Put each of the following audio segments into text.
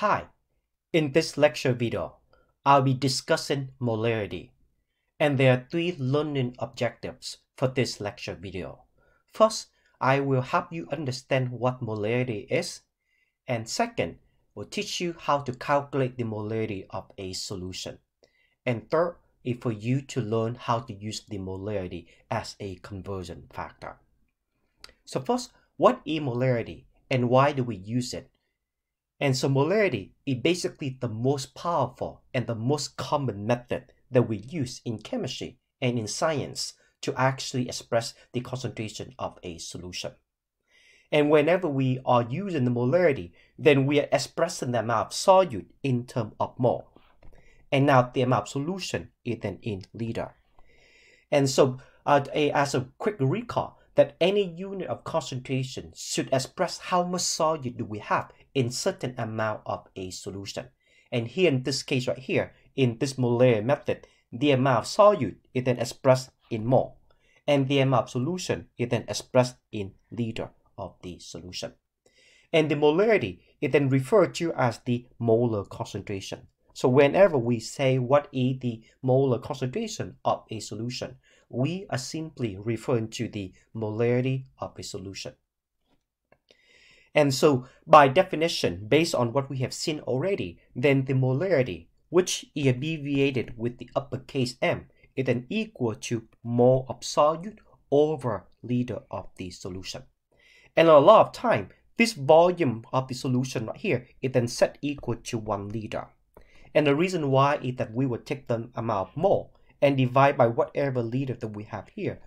Hi, in this lecture video, I'll be discussing molarity. And there are three learning objectives for this lecture video. First, I will help you understand what molarity is. And second, will teach you how to calculate the molarity of a solution. And third, is for you to learn how to use the molarity as a conversion factor. So first, what is molarity and why do we use it? And so molarity is basically the most powerful and the most common method that we use in chemistry and in science to actually express the concentration of a solution. And whenever we are using the molarity, then we are expressing the amount of solute in terms of mole. And now the amount of solution is then in liter. And so uh, as a quick recall, that any unit of concentration should express how much solute do we have in certain amount of a solution. And here in this case right here, in this molar method, the amount of solute is then expressed in mole, and the amount of solution is then expressed in liter of the solution. And the molarity is then referred to as the molar concentration. So whenever we say what is the molar concentration of a solution, we are simply referring to the molarity of a solution. And so, by definition, based on what we have seen already, then the molarity, which is abbreviated with the uppercase m, is then equal to mole of solute over liter of the solution. And a lot of time, this volume of the solution right here is then set equal to 1 liter. And the reason why is that we will take the amount of mole and divide by whatever liter that we have here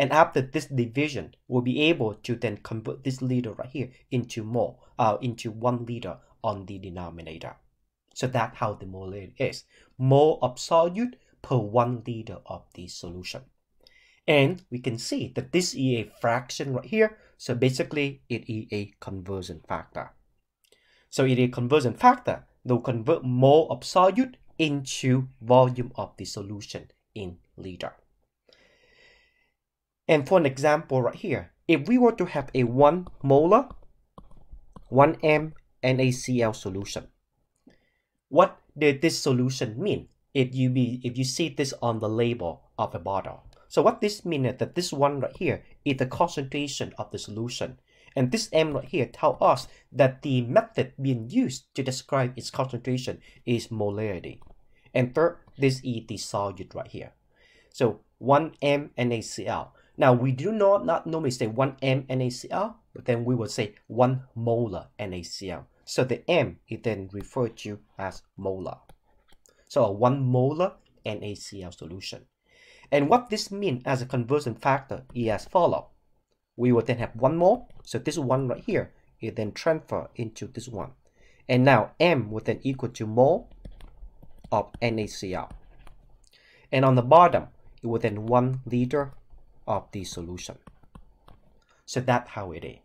and after this division, we'll be able to then convert this liter right here into mole, uh, into one liter on the denominator. So that's how the molarity is. Mole of solute per one liter of the solution. And we can see that this is a fraction right here. So basically it is a conversion factor. So it is a conversion factor that will convert mole of solute into volume of the solution in liter. And for an example right here, if we were to have a 1 molar, 1 m NaCl solution, what did this solution mean if you be if you see this on the label of a bottle? So what this means is that this one right here is the concentration of the solution. And this M right here tell us that the method being used to describe its concentration is molarity. And third, this is solute right here. So 1 M NaCl. Now, we do not, not normally say 1 m NaCl, but then we will say 1 molar NaCl. So the m is then referred to as molar. So a 1 molar NaCl solution. And what this means as a conversion factor is as follows. We will then have 1 mole, so this one right here is then transfer into this one. And now m will then equal to mole of NaCl. And on the bottom, it will then 1 liter of the solution. So that's how it is.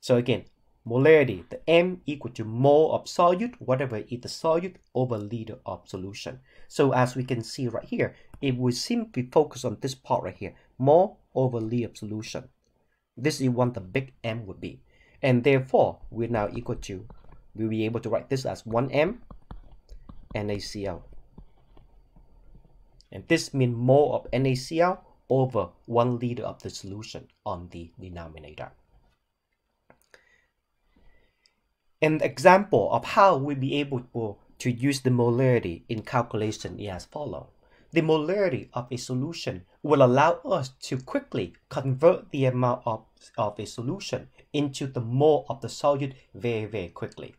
So again, molarity, the M equal to mole of solute, whatever is the solute over liter of solution. So as we can see right here, if we simply focus on this part right here, mole over liter of solution. This is what the big M would be. And therefore, we're now equal to, we'll be able to write this as 1M NaCl. And this means mole of NaCl over 1 liter of the solution on the denominator. An example of how we'll be able to use the molarity in calculation is as follows. The molarity of a solution will allow us to quickly convert the amount of, of a solution into the mole of the solute very, very quickly.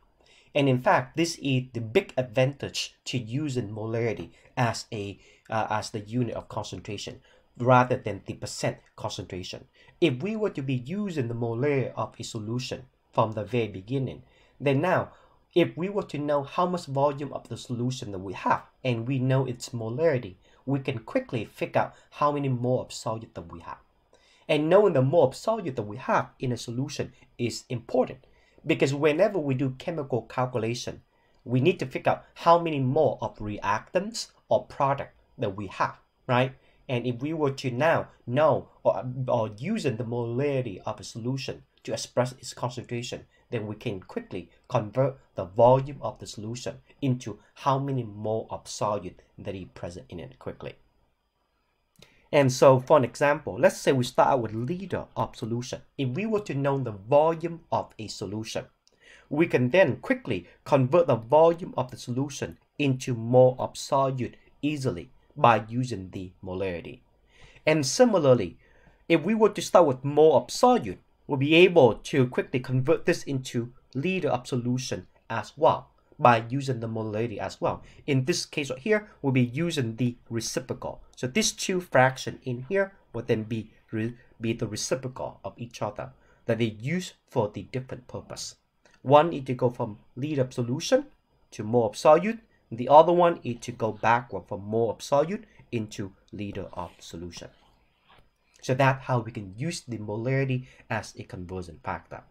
And in fact, this is the big advantage to using molarity as a uh, as the unit of concentration rather than the percent concentration. If we were to be using the molar of a solution from the very beginning, then now if we were to know how much volume of the solution that we have and we know its molarity, we can quickly figure out how many mole of solute that we have. And knowing the mole of solute that we have in a solution is important because whenever we do chemical calculation, we need to figure out how many mole of reactants or product that we have, right? And if we were to now know or, or using the molarity of a solution to express its concentration, then we can quickly convert the volume of the solution into how many mole of solute that is present in it quickly. And so for an example, let's say we start out with liter of solution. If we were to know the volume of a solution, we can then quickly convert the volume of the solution into mole of solute easily by using the molarity. And similarly, if we were to start with mole of solute, we'll be able to quickly convert this into liter of solution as well by using the molarity as well. In this case right here, we'll be using the reciprocal. So these two fractions in here will then be, be the reciprocal of each other that they use for the different purpose. One is to go from liter of solution to mole of solute. The other one is to go backward from mole of solute into liter of solution. So that's how we can use the molarity as a conversion factor.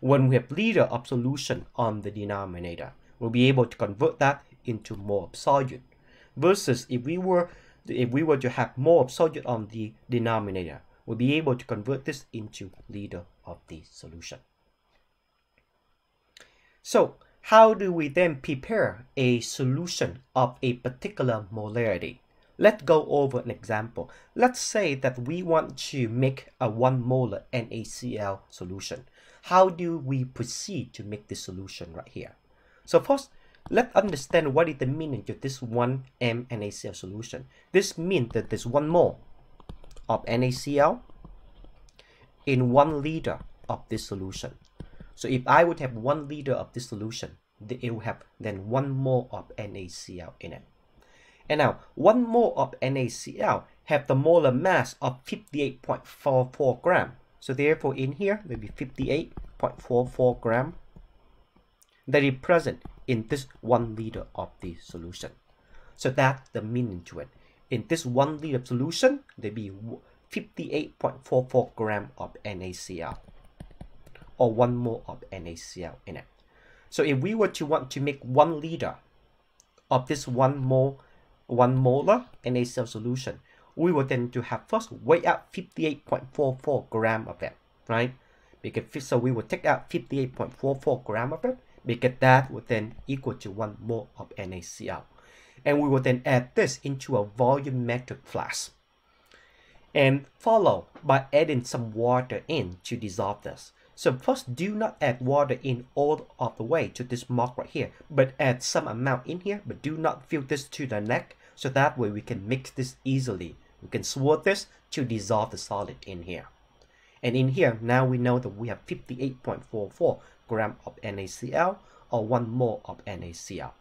When we have liter of solution on the denominator, we'll be able to convert that into mole of solute. Versus if we were if we were to have mole of solute on the denominator, we'll be able to convert this into liter of the solution. So how do we then prepare a solution of a particular molarity? Let's go over an example. Let's say that we want to make a 1 molar NaCl solution. How do we proceed to make this solution right here? So first, let's understand what is the meaning of this 1 M NaCl solution. This means that there's 1 mole of NaCl in 1 liter of this solution. So if I would have 1 liter of this solution, it will have then 1 mole of NaCl in it. And now, 1 mole of NaCl have the molar mass of 58.44 gram. So therefore, in here, will be 58.44 gram that is present in this 1 liter of the solution. So that's the meaning to it. In this 1 liter of solution, there be 58.44 gram of NaCl or 1 mole of NaCl in it. So if we were to want to make 1 liter of this 1 mole 1 molar NaCl solution, we will then to have first weigh out 58.44 gram of it, right? Because so we will take out 58.44 gram of it because that would then equal to 1 mole of NaCl. And we will then add this into a volumetric flask and follow by adding some water in to dissolve this. So first, do not add water in all of the way to this mark right here, but add some amount in here, but do not fill this to the neck, so that way we can mix this easily. We can swirl this to dissolve the solid in here. And in here, now we know that we have 58.44 gram of NaCl or 1 mole of NaCl.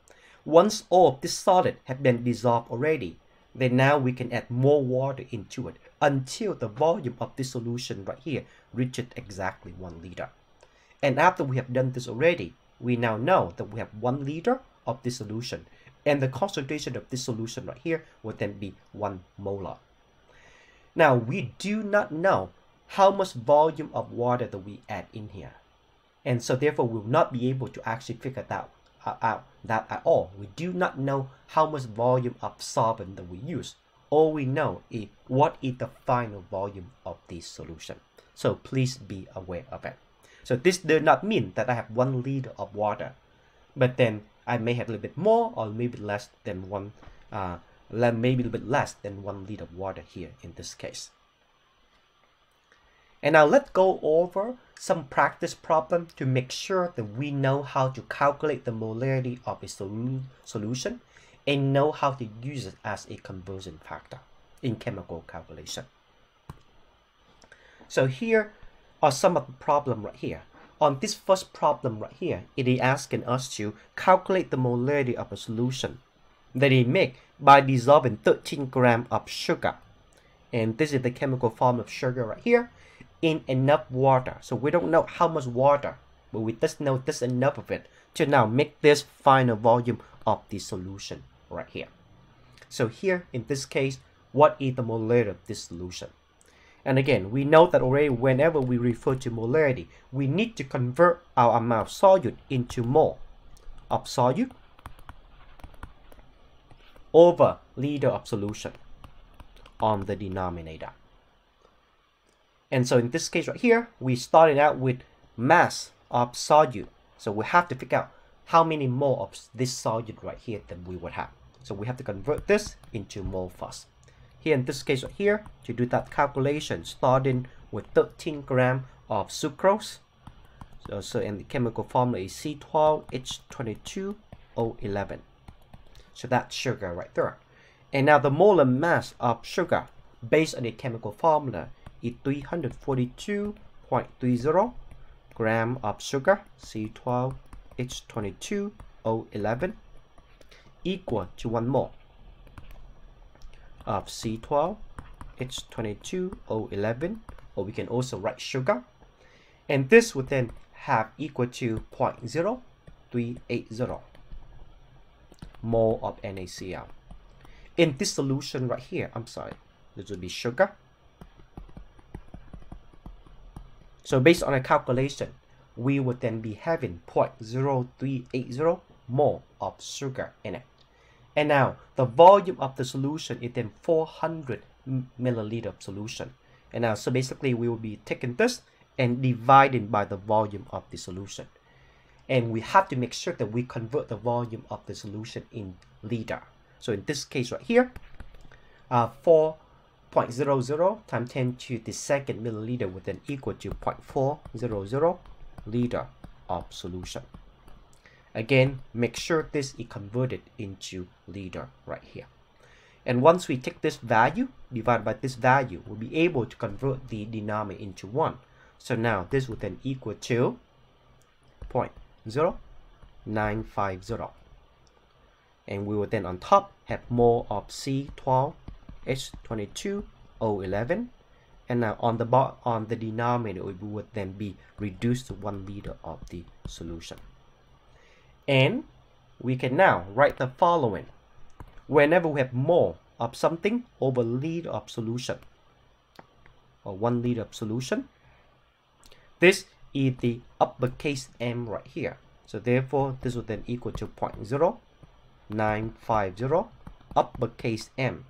Once all of this solid have been dissolved already, then now we can add more water into it until the volume of this solution right here reaches exactly 1 liter. And after we have done this already, we now know that we have 1 liter of this solution and the concentration of this solution right here will then be 1 molar. Now we do not know how much volume of water that we add in here. And so therefore we will not be able to actually figure that uh, out that at all. We do not know how much volume of solvent that we use. All we know is what is the final volume of this solution. So please be aware of it. So this does not mean that I have one liter of water, but then I may have a little bit more or maybe less than one, uh, maybe a little bit less than one liter of water here in this case. And now let's go over some practice problem to make sure that we know how to calculate the molarity of a sol solution and know how to use it as a conversion factor in chemical calculation. So here are some of the problem right here. On this first problem right here, it is asking us to calculate the molarity of a solution that it make by dissolving 13 gram of sugar. And this is the chemical form of sugar right here in enough water. So we don't know how much water, but we just know this enough of it to now make this final volume of the solution right here. So here, in this case, what is the molarity of this solution? And again, we know that already whenever we refer to molarity, we need to convert our amount of solute into mole of solute over liter of solution on the denominator. And so in this case right here, we started out with mass of solute. So we have to figure out how many mole of this solute right here that we would have. So we have to convert this into mole first. Here in this case right here, to do that calculation, starting with 13 gram of sucrose. So, so in the chemical formula is C12H22O11. So that's sugar right there. And now the molar mass of sugar based on the chemical formula is 342.30 gram of sugar C12H22O11 equal to 1 mole of C12H22O11 or we can also write sugar and this would then have equal to 0.0380 mole of NaCl. In this solution right here, I'm sorry, this would be sugar. So based on a calculation, we would then be having 0.0380 mole of sugar in it. And now the volume of the solution is then 400 milliliter of solution. And now so basically we will be taking this and dividing by the volume of the solution. And we have to make sure that we convert the volume of the solution in liter. So in this case right here, uh, 4.00 times 10 to the second milliliter would then equal to 0.400 liter of solution. Again, make sure this is converted into liter right here. And once we take this value, divide by this value, we'll be able to convert the denominator into 1. So now this will then equal to 0.0950. And we will then on top have mole of C12H22O11. And now on the on the denominator, it would then be reduced to 1 liter of the solution. And we can now write the following. Whenever we have mole of something over liter of solution, or 1 liter of solution, this is the uppercase M right here. So therefore, this will then equal to 0.0950 uppercase M,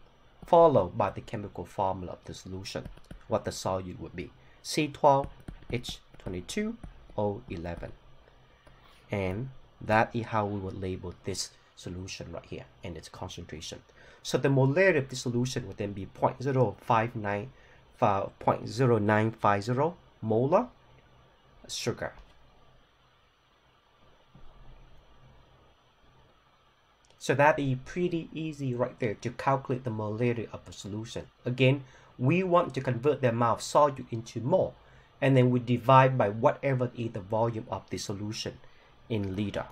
followed by the chemical formula of the solution, what the solute would be, C12H22O11. And that is how we would label this solution right here and its concentration. So the molarity of the solution would then be 0.059, 0.0950 molar sugar. So that is pretty easy right there to calculate the molarity of the solution. Again, we want to convert the amount of solute into mole and then we divide by whatever is the volume of the solution in liter.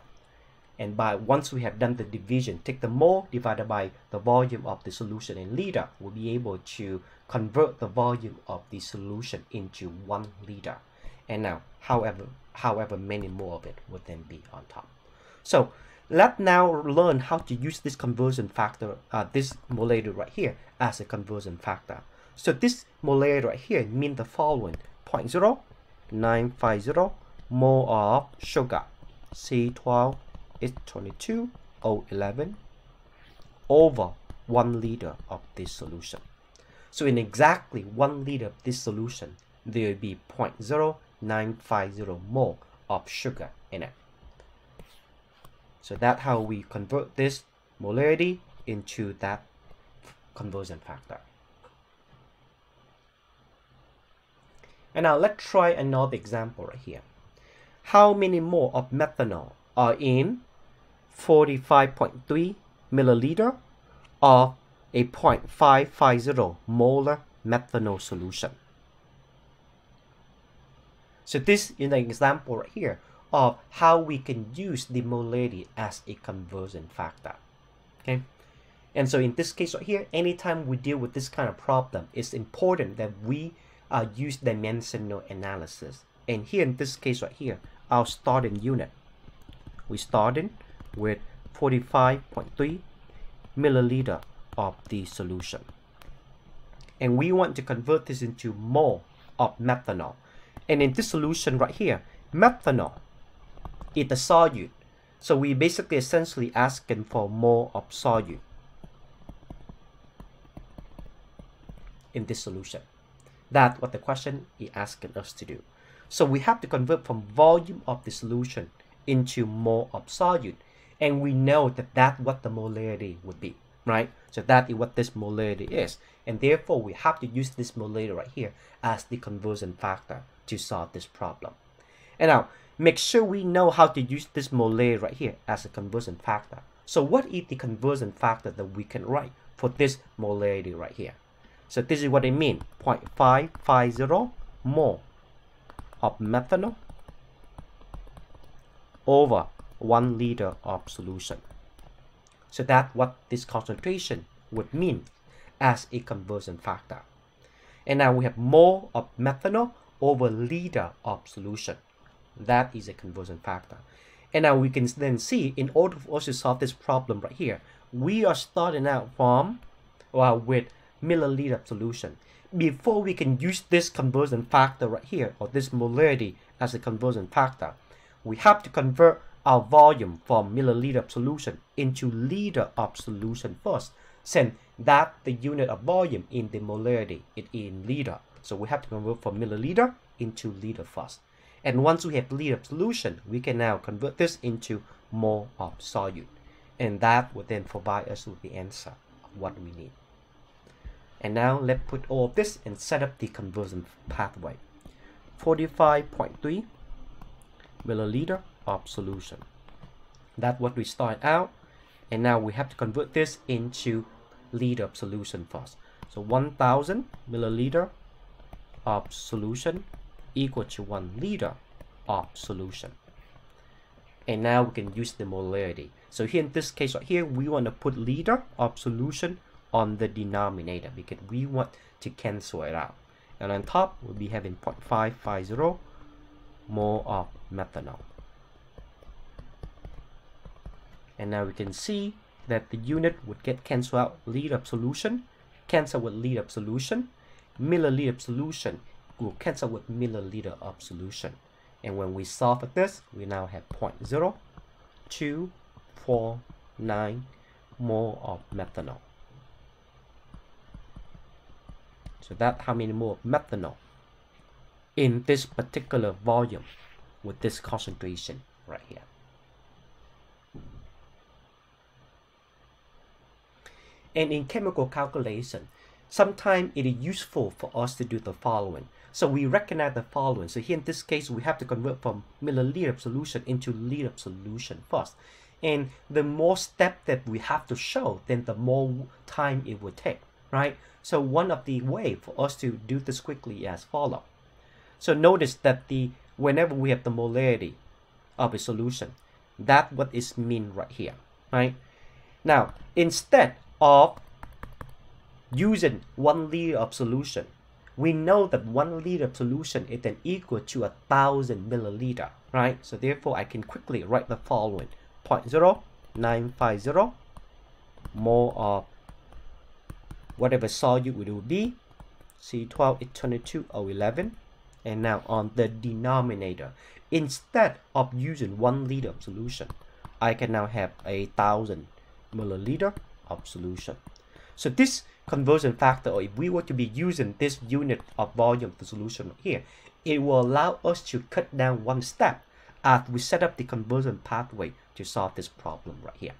And by once we have done the division, take the mole divided by the volume of the solution in liter, we'll be able to convert the volume of the solution into one liter. And now, however, however many more of it would then be on top. So let's now learn how to use this conversion factor, uh, this molarity right here, as a conversion factor. So this molarity right here means the following, 0.0950 mole of sugar, C12 is 22O11 over 1 liter of this solution. So in exactly 1 liter of this solution, there will be 0.0950 mole of sugar in it. So that's how we convert this molarity into that conversion factor. And now let's try another example right here. How many mole of methanol are in 45.3 milliliter of a 0.550 molar methanol solution. So this is an example right here of how we can use the molarity as a conversion factor. Okay. And so in this case right here, anytime we deal with this kind of problem, it's important that we uh, use dimensional analysis. And here in this case right here, our starting unit, we started with 45.3 milliliter of the solution. And we want to convert this into mole of methanol. And in this solution right here, methanol is the solute. So we basically essentially asking for mole of solute in this solution. That's what the question is asking us to do. So we have to convert from volume of the solution into mole of solute. And we know that that's what the molarity would be, right? So that is what this molarity is. And therefore, we have to use this molarity right here as the conversion factor to solve this problem. And now, make sure we know how to use this mole right here as a conversion factor. So what is the conversion factor that we can write for this molarity right here? So this is what I mean, 0.550 mole of methanol over 1 liter of solution. So that's what this concentration would mean as a conversion factor. And now we have mole of methanol over liter of solution. That is a conversion factor. And now we can then see in order for us to solve this problem right here, we are starting out from well, with milliliter solution. Before we can use this conversion factor right here, or this molarity as a conversion factor, we have to convert our volume from milliliter solution into liter of solution first, since that the unit of volume in the molarity is in liter. So we have to convert from milliliter into liter first. And once we have liter solution, we can now convert this into mole of solute. And that would then provide us with the answer of what we need. And now let's put all of this and set up the conversion pathway. 45.3 milliliter of solution. That's what we start out. And now we have to convert this into liter of solution first. So 1000 milliliter of solution equal to 1 liter of solution. And now we can use the molarity. So here in this case right here, we want to put liter of solution on the denominator because we want to cancel it out. And on top, we'll be having 0.550 mole of methanol. And now we can see that the unit would get cancelled out liter of solution, cancel with liter of solution, milliliter of solution will cancel with milliliter of solution. And when we solve this, we now have 0.0249 mole of methanol. So that how many mole of methanol in this particular volume with this concentration right here. And in chemical calculation, sometimes it is useful for us to do the following. So we recognize the following. So here in this case, we have to convert from milliliter of solution into liter of solution first. And the more step that we have to show, then the more time it will take, right? So one of the way for us to do this quickly as follow. So notice that the whenever we have the molarity of a solution, that what is mean right here, right? Now, instead of using one liter of solution, we know that one liter solution is then equal to a thousand milliliter, right? So therefore, I can quickly write the following: 0.0950 mole of whatever solute it will be. C12 is 22 or 11. And now on the denominator, instead of using one liter of solution, I can now have a thousand milliliter of solution. So this conversion factor, or if we were to be using this unit of volume of solution here, it will allow us to cut down one step as we set up the conversion pathway to solve this problem right here.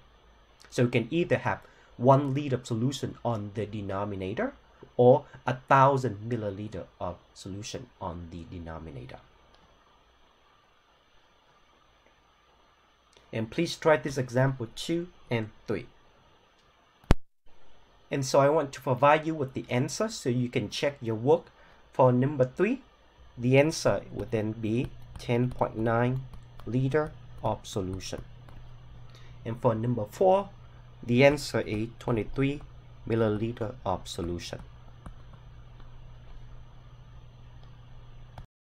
So we can either have one liter of solution on the denominator or a thousand milliliter of solution on the denominator. And please try this example 2 and 3. And so I want to provide you with the answer so you can check your work. For number 3, the answer would then be 10.9 liter of solution. And for number 4, the answer is 23 milliliter of solution.